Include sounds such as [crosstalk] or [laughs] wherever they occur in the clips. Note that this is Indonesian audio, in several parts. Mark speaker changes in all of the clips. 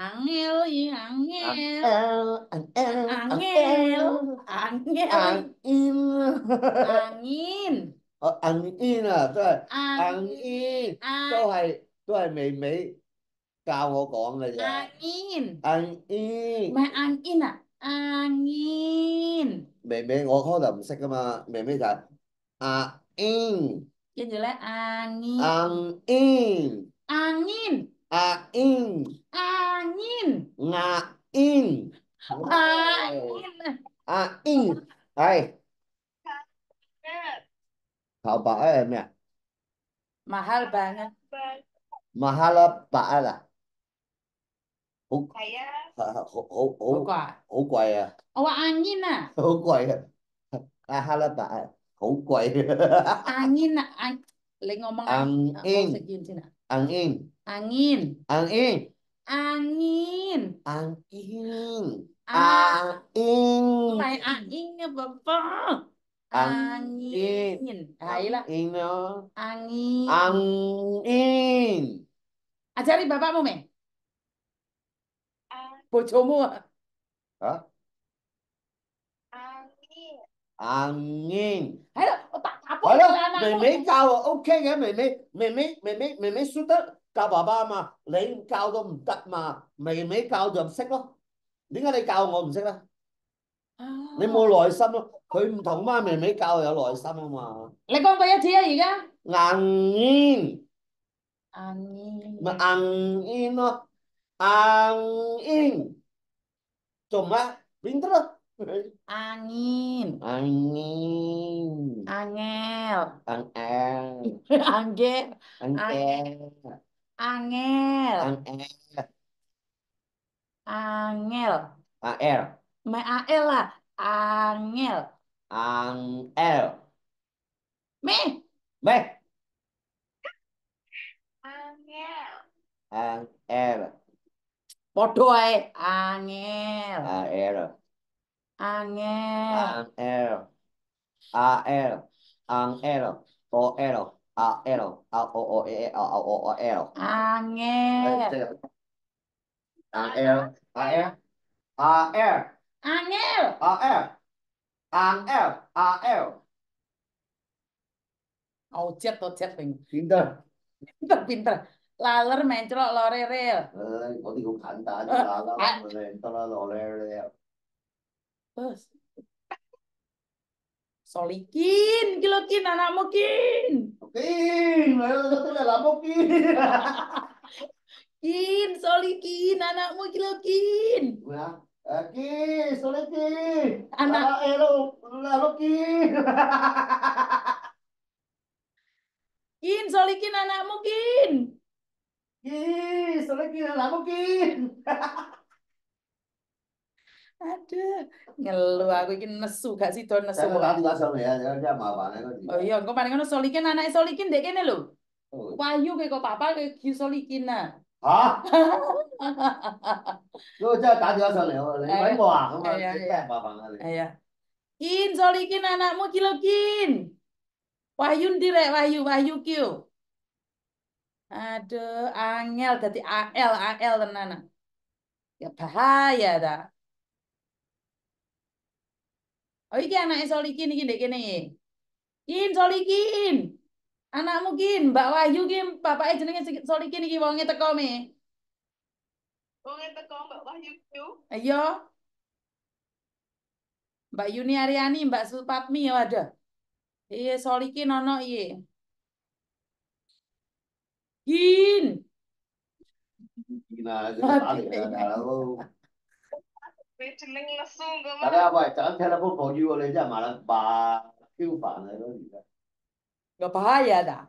Speaker 1: Angel, iya angel.
Speaker 2: Angel,
Speaker 1: Angel.
Speaker 2: angel,
Speaker 1: Angel.
Speaker 2: angin.
Speaker 1: Angin.
Speaker 2: 哦，angin 啊，都系
Speaker 1: Angin.
Speaker 2: angin，都系都系微微教我讲嘅啫。
Speaker 1: Angin.
Speaker 2: angin，
Speaker 1: Mày angin à? Angin.
Speaker 2: 微微我开头唔识噶嘛，微微就系 angin。
Speaker 1: Cái gì đấy? Angin.
Speaker 2: angin
Speaker 1: Angin.
Speaker 2: angin
Speaker 1: angin
Speaker 2: ngain
Speaker 1: angin
Speaker 2: angin đây. Thảo bảo em nè
Speaker 1: mahal banget
Speaker 2: mahal bả là hổ
Speaker 1: hổ
Speaker 2: hổ
Speaker 1: hổ
Speaker 2: hổ quậy à?
Speaker 1: Hổ angin à.
Speaker 2: Hổ quậy à. à mahal bả hổ quậy.
Speaker 1: Angin à. Anh lấy ngomong angin
Speaker 2: angin angin
Speaker 1: angin
Speaker 2: angin
Speaker 1: angin
Speaker 2: angin angin
Speaker 1: phải angin nha bapak
Speaker 2: angin
Speaker 1: thấy là
Speaker 2: angin
Speaker 1: angin
Speaker 2: angin
Speaker 1: ajari bapakmu
Speaker 3: meh
Speaker 1: bojomu
Speaker 2: hah
Speaker 3: angin
Speaker 2: angin
Speaker 1: hay là
Speaker 2: bạn apa
Speaker 1: Halo,
Speaker 2: mẹ mẹ cao ok nghe mẹ mẹ mẹ mẹ mẹ mẹ mẹ sudah 教爸爸啊嘛，你教到唔得嘛，咪咪教就唔識咯。點解你教我唔識咧？你冇耐心咯，佢唔同嘛，咪咪教有耐心啊嘛。
Speaker 1: Lấy con tôi thì gì cả?
Speaker 2: 硬煙
Speaker 1: Angin.
Speaker 2: 咪硬煙咯，硬煙做咩？邊得咯
Speaker 1: ？Angin.
Speaker 2: 硬煙
Speaker 1: Angel.
Speaker 2: 硬 L
Speaker 1: Angel. Angel. Angel.
Speaker 2: Angel. Mà
Speaker 1: A L à? Angel.
Speaker 2: Angel. Mẹ.
Speaker 1: Mẹ.
Speaker 2: Angel.
Speaker 3: Angel.
Speaker 2: Một đuôi.
Speaker 1: Angel. Angel. Angel.
Speaker 2: Angel. Angel.
Speaker 1: Angel.
Speaker 2: Angel. Angel. A L A O O E A O O O L
Speaker 1: Angel
Speaker 2: A L A L A L
Speaker 1: Angel
Speaker 2: A L Angel A L
Speaker 1: Ojek ojek ping
Speaker 2: pinter
Speaker 1: pinter pinter laler mencrok lore rel
Speaker 2: eh kok diku kantan laler mencrok lore rel
Speaker 1: terus Solikin, kilokin anakmu kin.
Speaker 2: Kin, itu là một kin. [laughs]
Speaker 1: Kin, solikin anakmu kilokin.
Speaker 2: Kin, solid kin.
Speaker 1: Anak.
Speaker 2: Elo, là một kin.
Speaker 1: Kin, solikin anakmu kin.
Speaker 2: Kin, kin là một kin.
Speaker 1: Ada ngeluh aku iki nesu gak tuh nesu.
Speaker 2: Saya nggak sampean ya ya mawane
Speaker 1: Oh iya, engko paring kau solikin anake solikin ndek kene lo oh. wahyu kowe kok papa kowe ki solikin
Speaker 2: ah. Hah? [laughs] Lu cah tak jelas oleh oleh. Wayu kok
Speaker 1: aku eh,
Speaker 2: mah iya, cepet papangane. Iya. Eh,
Speaker 1: iya. Kin solikin anakmu kilokin. Wahyu direk Wahyu Wahyu kyu. Aduh, angel dadi AL AL tenan. Ya bahaya dah. Oh iki anake solikin iki ndek kene. Kin, solikin. Anakmu kin, Mbak Wahyu ki bapake jenenge solikin iki wonge teko me.
Speaker 3: Wong teko Mbak Wahyu.
Speaker 1: Ayo. Mbak Yuni Aryani, Mbak Supatmi ya ada. Iya, solikin ono iya. Kin.
Speaker 2: Gina, 打嚟啊，大佬。
Speaker 3: Wih, jeneng lesu kok
Speaker 2: 大家喂，阵间 telepon 防住我，你真系麻撚霸 Q 烦啊！都而家。
Speaker 1: Gak bahaya dah.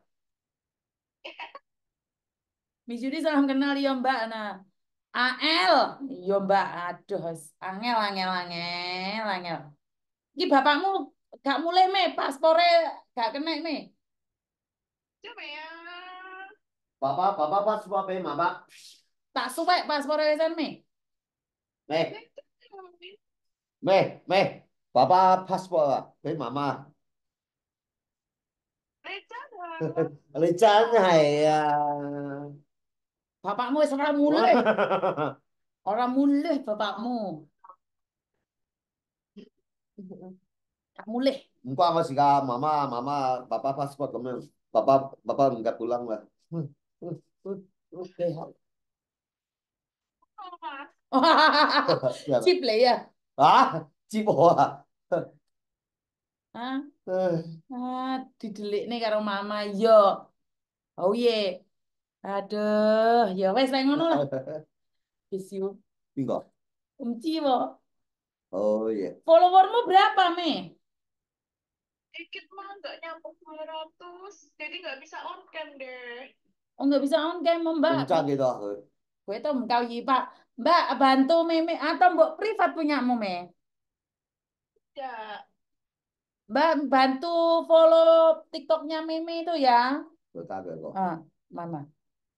Speaker 1: Miss Yudi salam kenal ya Mbak. Nah, AL. Iya Mbak. Aduh, angel, angel, angel, angel. Ini bapakmu gak mulai me, paspornya gak kena me.
Speaker 3: Coba ya.
Speaker 2: 爸爸爸爸 passport 俾妈妈，
Speaker 1: Tak suwe paspornya wesan me.
Speaker 2: 未 未未，爸爸 passport 啊，俾妈妈。
Speaker 3: Đây chắc là
Speaker 2: 你真系啊！
Speaker 1: Bapakmu wis ora mulai. Orang mulih bapakmu. Tak mulih.
Speaker 2: 唔关我事㗎，妈妈妈妈爸爸 passport 咁样，爸爸爸爸唔夹 pulang 啦。
Speaker 1: Oke.
Speaker 3: Oh, [laughs]
Speaker 1: Chip lấy à?
Speaker 2: 啊，接我啊！
Speaker 1: Hah?
Speaker 2: 唉
Speaker 1: Ah, didelik nih karo mama. Yo. Oh ye. Aduh, ya wes lah ngono lah. [laughs] Wis yo.
Speaker 2: 边个？
Speaker 1: Umci wo.
Speaker 2: Oh iya.
Speaker 1: Followermu berapa, Me?
Speaker 3: dikit mah nggak nyampe 200 jadi nggak bisa on cam deh
Speaker 1: Oh, nggak bisa on cam, Mbak.
Speaker 2: 咁争几多啊佢？
Speaker 1: Gue tuh kau yi, Pak. Mbak bantu Meme atau Mbok privat punya Me?
Speaker 3: Tidak.
Speaker 1: Mbak bantu follow TikToknya Meme itu ya. Ah, mana?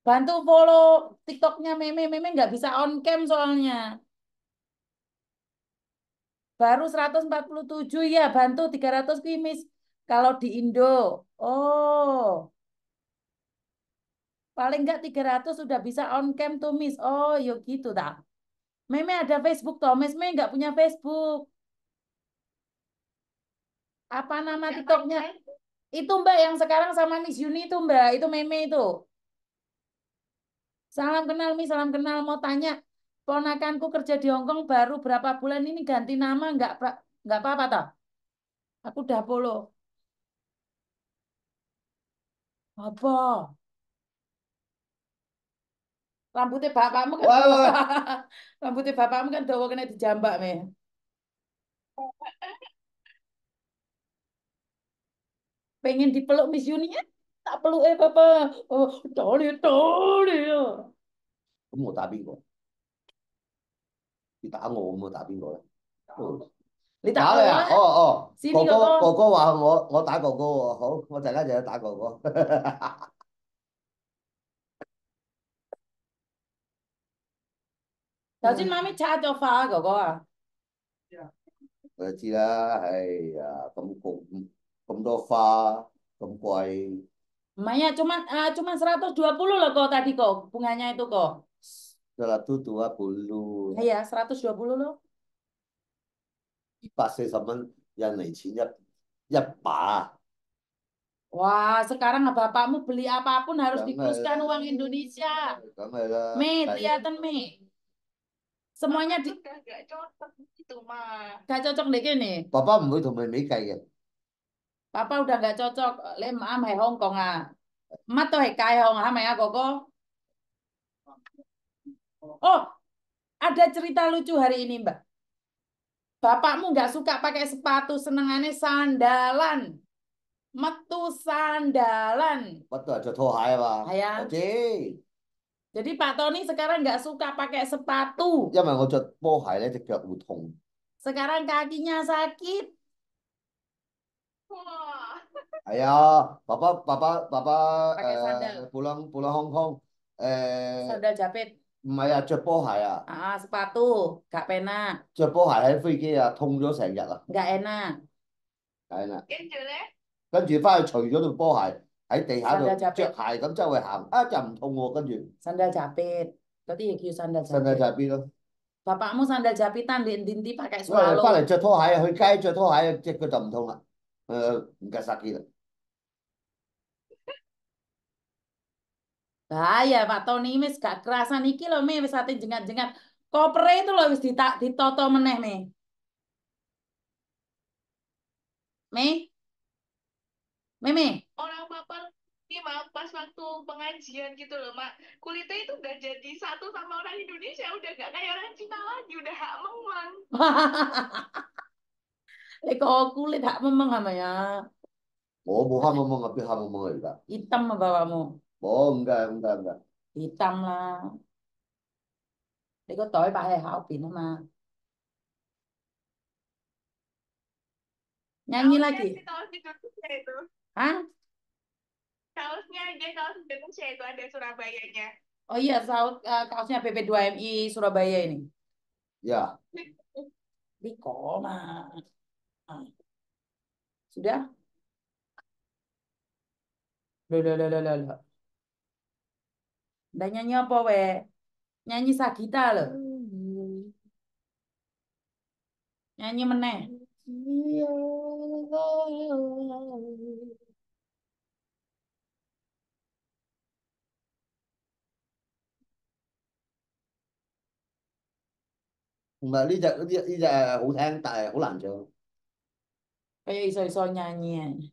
Speaker 1: Bantu follow TikToknya Meme. Meme nggak bisa on cam soalnya. Baru 147 ya, bantu 300 kimis. Kalau di Indo. Oh. Paling nggak 300 sudah bisa on cam tuh, Miss. Oh, yuk gitu tak. Meme ada Facebook toh, Miss Meme nggak punya Facebook. Apa nama
Speaker 3: ya
Speaker 1: TikToknya? Itu Mbak yang sekarang sama Miss Yuni itu Mbak, itu Meme itu. Salam kenal Mi, salam kenal. Mau tanya, ponakanku kerja di Hongkong baru berapa bulan ini ganti nama nggak nggak apa-apa toh? Aku udah polo. Apa? Rambutnya bapakmu kan
Speaker 2: Wah, wah, [laughs]
Speaker 1: Rambutnya bapakmu kan dawa kena dijambak, Me. Pengen dipeluk Miss Yuni ya? Tak peluk eh Papa. Oh, toli toli.
Speaker 2: 咁我打边个？你打我，咁我打边个咧？哦
Speaker 1: Li
Speaker 2: 打
Speaker 1: tak
Speaker 2: 你啊！
Speaker 1: peluk
Speaker 2: 哦哦，
Speaker 1: Sini
Speaker 2: 哥哥
Speaker 1: 哥哥
Speaker 2: 哥哥话我我打哥哥喎，好，我阵间就要打哥哥。 [laughs]
Speaker 1: 头先妈咪叉咗花哥哥啊，
Speaker 2: 我就知啦，哎呀，咁咁咁多花咁贵，
Speaker 1: Maya cuma ah, cuma 120 loh kok tadi kok bunganya itu kok.
Speaker 2: seratus dua puluh，
Speaker 1: Iya, 120 loh.
Speaker 2: 二百四十蚊印尼钱一一把，
Speaker 1: Wah, sekarang bapakmu beli apapun harus
Speaker 2: Jangan.
Speaker 1: dikurskan uang Indonesia.
Speaker 2: 梗系啦。
Speaker 1: Me,
Speaker 2: 系
Speaker 1: kelihatan Me. semuanya di
Speaker 3: gak cocok gitu mah
Speaker 1: gak cocok deh gini.
Speaker 2: Papa mau itu Amerika ya?
Speaker 1: Papa udah gak cocok. Lem am hai Hong Kong ah. Mat tuh hai kai Hong ah, am ya koko oh ada cerita lucu hari ini mbak. Bapakmu nggak suka pakai sepatu senengannya sandalan. Metu sandalan.
Speaker 2: Betul aja
Speaker 1: tuh hai
Speaker 2: pak oke
Speaker 1: Jadi Pak Tony sekarang nggak suka pakai sepatu.
Speaker 2: 因为我着波鞋咧只脚会痛。
Speaker 1: Sekarang kakinya sakit.
Speaker 3: wah
Speaker 2: 系啊，爸爸爸爸爸爸
Speaker 1: Pakai sandal.
Speaker 2: 诶，pulang pulang Hong Kong 诶，
Speaker 1: Sandal jepit.
Speaker 2: 唔系啊，着波鞋啊，
Speaker 1: Ah, sepatu. Nggak penak.
Speaker 2: 着波鞋喺飞机啊，痛咗成日啊，
Speaker 1: Nggak enak.
Speaker 2: 系啦。
Speaker 3: Angel 咧
Speaker 2: 跟住翻去除咗对波鞋 喺地下度
Speaker 1: Sandal
Speaker 2: 着
Speaker 1: jepit
Speaker 2: 鞋咁周围行，啊就唔痛喎。跟住
Speaker 1: Sandal jepit. Berarti ya kyu sandal
Speaker 2: 身体就
Speaker 1: jepit.
Speaker 2: 系边咯？
Speaker 1: Bapakmu sandal jepitan di inti pakai
Speaker 2: 因为翻
Speaker 1: swallow.
Speaker 2: 嚟着拖鞋，去街着拖鞋，只脚就唔痛啦。诶唔计杀结啦。
Speaker 1: Bahaya Pak Tony wis gak kerasan iki lho Me wis ate jengat-jengat. Kopere itu loh wis dita, ditoto meneh Me. Me? Me Me?
Speaker 3: orang baper nih maaf pas waktu pengajian gitu loh mak kulitnya itu udah jadi satu sama orang Indonesia udah gak kayak orang Cina lagi udah hak memang [laughs]
Speaker 1: eh, Leko kulit hak memang sama ya.
Speaker 2: Oh, bukan memang tapi hak memang juga.
Speaker 1: Hitam
Speaker 2: bawamu. Oh, enggak, enggak, enggak.
Speaker 1: Hitam lah. Leko tối bà eh, hay kau pin sama Nyanyi lagi.
Speaker 3: Ya
Speaker 1: Hah?
Speaker 3: kaosnya aja kaos Indonesia itu ada Surabayanya
Speaker 1: oh iya kaos, uh, eh, kaosnya PP2MI Surabaya ini
Speaker 2: ya
Speaker 1: di koma ah. sudah Lo lo lo lo lo. Dan nyanyi apa, we? Nyanyi sakita lo. Nyanyi meneh. Iya.
Speaker 2: 唔系呢只呢只呢只系好听，但系好难唱。
Speaker 1: Kayak iso-iso nyanyi.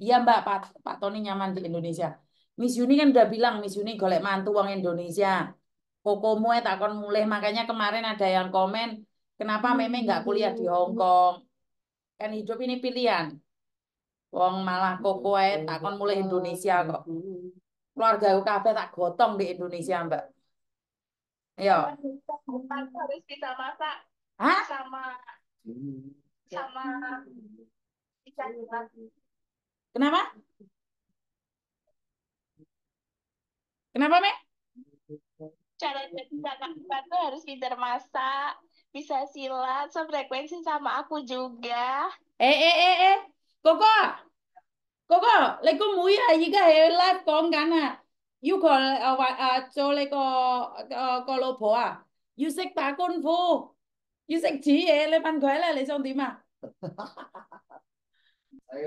Speaker 1: Iya Mbak, Pak, Pak Tony nyaman di Indonesia. Miss Yuni kan udah bilang Miss Yuni golek mantu wong Indonesia. Kokomu eh takon mulih makanya kemarin ada yang komen kenapa Meme nggak kuliah di Hong Kong. Kan hidup ini pilihan. Wong malah koko eh takon mulih Indonesia kok. Keluarga aku kabeh tak gotong di Indonesia, Mbak.
Speaker 3: Tante harus bisa masak
Speaker 1: Hah?
Speaker 3: sama sama bisa silat.
Speaker 1: Kenapa? Kenapa, Me?
Speaker 3: Cara jadi kakak tante harus pintar masak, bisa silat, sefrekuensi sama aku juga.
Speaker 1: Eh, eh, eh, eh. Koko. Koko, lấy có mũi à gì cái Yêu cầu à, và- à, cho lấy có có có lô bố à. Yêu sách bá con phu. Yêu sách chỉ hệ lấy bàn khóe là lấy xong tím à.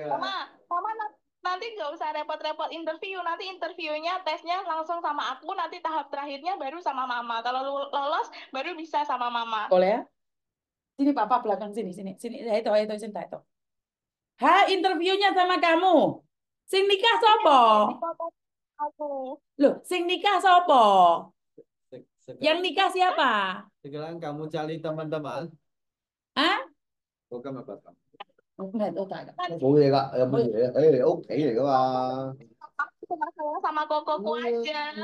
Speaker 3: Mama, mama na- nanti nggak usah repot-repot interview. Nanti interviewnya, tesnya langsung sama aku. Nanti tahap terakhirnya baru sama mama. Kalau lu- lolos, baru bisa sama mama.
Speaker 1: Boleh ya? Sini papa belakang sini sini sini Ya, itu itu sini itu. Ha, interviewnya sama kamu. Sing nikah sopo?
Speaker 3: Aku.
Speaker 1: Loh, sing nikah sopo?
Speaker 4: Sekarang,
Speaker 1: Yang nikah siapa?
Speaker 4: sekarang kamu cari teman-teman.
Speaker 1: Hah?
Speaker 4: Bukan apa kamu.
Speaker 1: Enggak tahu tak.
Speaker 2: 冇嘢㗎，有乜嘢？誒，屋企嚟㗎嘛。
Speaker 3: Aku cuma sayang sama kokoku aja.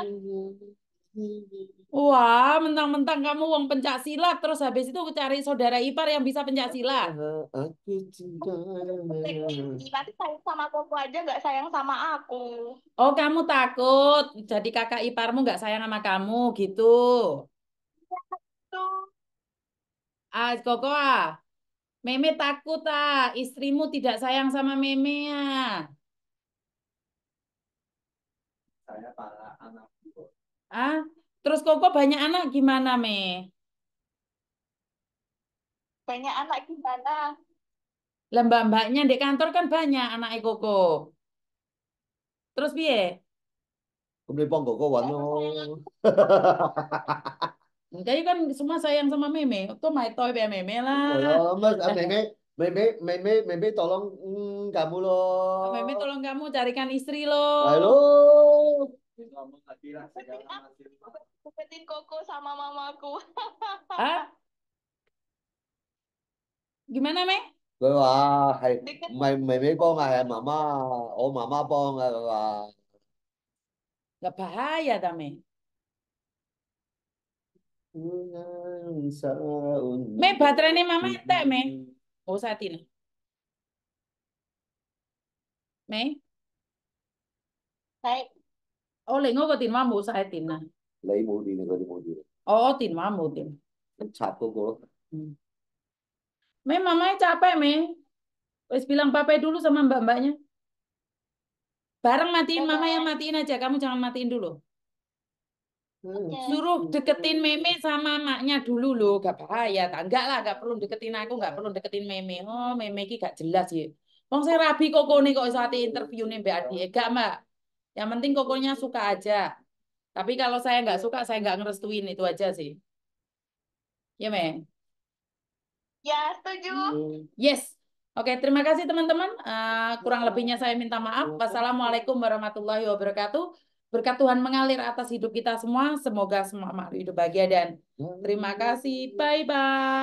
Speaker 1: Wah, mentang-mentang kamu wong pencak silat, terus habis itu cari saudara ipar yang bisa pencak silat.
Speaker 2: Aku cinta.
Speaker 3: Nanti sayang sama koko aja, nggak sayang sama aku.
Speaker 1: Oh, kamu takut jadi kakak iparmu nggak sayang sama kamu gitu.
Speaker 3: Tuh.
Speaker 1: Ah, Koko ah. Meme takut ah, istrimu tidak sayang sama Meme ah.
Speaker 4: Saya para anak
Speaker 1: Ah, terus Koko banyak anak gimana, Me?
Speaker 3: Banyak anak gimana?
Speaker 1: Lembak-mbaknya di kantor kan banyak anak Koko. Terus piye?
Speaker 2: Kembali pong Koko wano.
Speaker 1: Kayaknya kan semua sayang sama Meme. Itu my toy be Meme lah.
Speaker 2: Oh, ya, mas, ah, Meme, Meme, Meme, Meme tolong mm, kamu loh.
Speaker 1: Ah, Meme tolong kamu carikan istri loh.
Speaker 2: Halo.
Speaker 4: ngomong lagi lah sekarang masih
Speaker 3: Deketin koko sama mamaku.
Speaker 1: Ah? Gimana, Me?
Speaker 2: 佢话系
Speaker 3: Deket
Speaker 2: 唔系妹妹帮啊，系妈妈，我妈妈帮啊。佢话
Speaker 1: Gak bahaya, Dame. Me, baterainya mama entek, Me. Oh, saat ini. Me?
Speaker 3: Baik.
Speaker 1: Oh, lengo ko tinwa mo sa atin na.
Speaker 2: 你冇电啊，佢哋冇电，
Speaker 1: Oo, tinwa mo din.
Speaker 2: 插嗰个。
Speaker 1: Me, mamanya capek, Me. Wes bilang papai dulu sama mbak-mbaknya. Bareng matiin, mama yang matiin aja. Kamu jangan matiin dulu.
Speaker 3: Oke.
Speaker 1: Suruh deketin Meme sama maknya dulu loh. Gak bahaya. tak? Enggak lah, gak perlu deketin aku. Gak perlu deketin Meme. Oh, Meme ki gak jelas ya. Wong saya rabi koko nih kok saat interview nih Mbak Adi. Eh, Gak, Mbak. Yang penting kokonya suka aja. Tapi kalau saya nggak suka, saya nggak ngerestuin itu aja sih. Ya, Me?
Speaker 3: Ya, setuju.
Speaker 1: Yes. Oke, terima kasih teman-teman. Eh, kurang lebihnya saya minta maaf. Wassalamualaikum warahmatullahi wabarakatuh. Berkat Tuhan mengalir atas hidup kita semua. Semoga semua makhluk hidup bahagia dan terima kasih. Bye-bye.